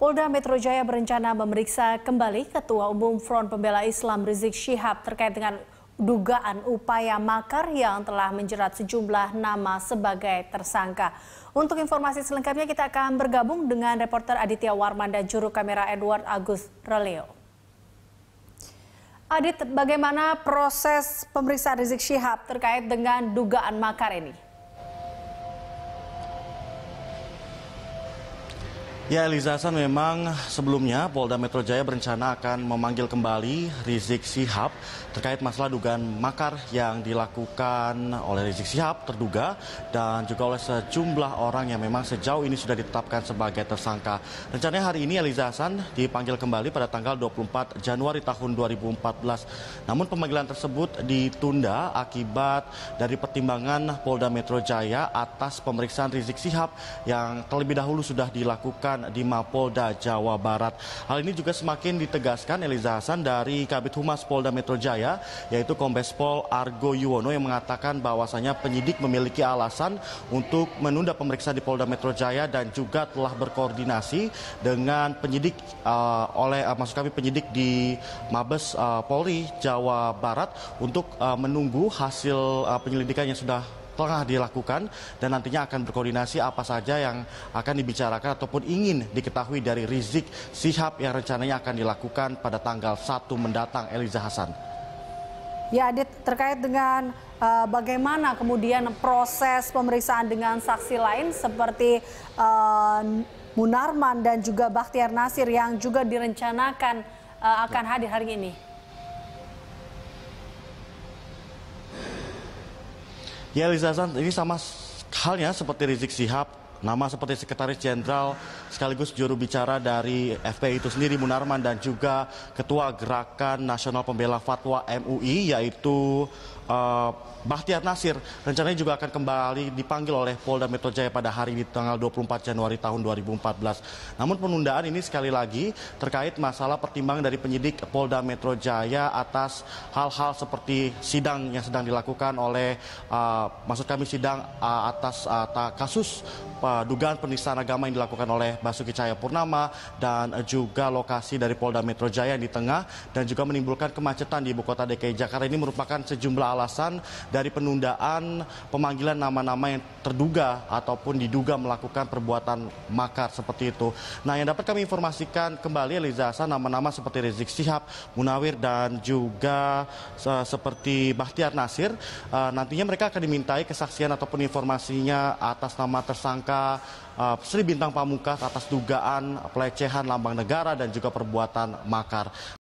Polda Metro Jaya berencana memeriksa kembali Ketua Umum Front Pembela Islam Rizik Syihab terkait dengan dugaan upaya makar yang telah menjerat sejumlah nama sebagai tersangka. Untuk informasi selengkapnya kita akan bergabung dengan reporter Aditya Warman dan juru kamera Edward Agus Releo. Adit, bagaimana proses pemeriksaan Rizik Syihab terkait dengan dugaan makar ini? Ya Eliza Hasan memang sebelumnya Polda Metro Jaya berencana akan memanggil kembali Rizik Sihab terkait masalah dugaan makar yang dilakukan oleh Rizik Sihab terduga dan juga oleh sejumlah orang yang memang sejauh ini sudah ditetapkan sebagai tersangka. Rencananya hari ini Eliza Hasan dipanggil kembali pada tanggal 24 Januari tahun 2014. Namun pemanggilan tersebut ditunda akibat dari pertimbangan Polda Metro Jaya atas pemeriksaan Rizik Sihab yang terlebih dahulu sudah dilakukan di Mapolda Jawa Barat. Hal ini juga semakin ditegaskan Eliza Hasan dari Kabit Humas Polda Metro Jaya, yaitu Kombes Pol Argo Yuwono yang mengatakan bahwasanya penyidik memiliki alasan untuk menunda pemeriksaan di Polda Metro Jaya dan juga telah berkoordinasi dengan penyidik uh, oleh uh, maksud kami penyidik di Mabes uh, Polri Jawa Barat untuk uh, menunggu hasil uh, penyelidikan yang sudah tengah dilakukan dan nantinya akan berkoordinasi apa saja yang akan dibicarakan ataupun ingin diketahui dari Rizik Sihab yang rencananya akan dilakukan pada tanggal 1 mendatang Eliza Hasan. Ya, Adit, terkait dengan uh, bagaimana kemudian proses pemeriksaan dengan saksi lain seperti uh, Munarman dan juga Bakhtiar Nasir yang juga direncanakan uh, akan hadir hari ini. Ya Eliza Zan, ini sama halnya seperti Rizik Sihab, nama seperti Sekretaris Jenderal sekaligus juru bicara dari FPI itu sendiri Munarman dan juga Ketua Gerakan Nasional Pembela Fatwa MUI yaitu uh, Bahtiar Nasir rencananya juga akan kembali dipanggil oleh Polda Metro Jaya pada hari ini tanggal 24 Januari tahun 2014. Namun penundaan ini sekali lagi terkait masalah pertimbangan dari penyidik Polda Metro Jaya atas hal-hal seperti sidang yang sedang dilakukan oleh uh, maksud kami sidang uh, atas uh, kasus dugaan penistaan agama yang dilakukan oleh Basuki Cahayapurnama dan juga lokasi dari Polda Metro Jaya di tengah dan juga menimbulkan kemacetan di ibu kota DKI Jakarta. Ini merupakan sejumlah alasan dari penundaan pemanggilan nama-nama yang terduga ataupun diduga melakukan perbuatan makar seperti itu. Nah, yang dapat kami informasikan kembali Eliza Hasan nama-nama seperti Rizik Sihab, Munawir dan juga uh, seperti Bahtiar Nasir uh, nantinya mereka akan dimintai kesaksian ataupun informasinya atas nama tersangka uh, Sri Bintang Pamungkas atas dugaan pelecehan lambang negara dan juga perbuatan makar.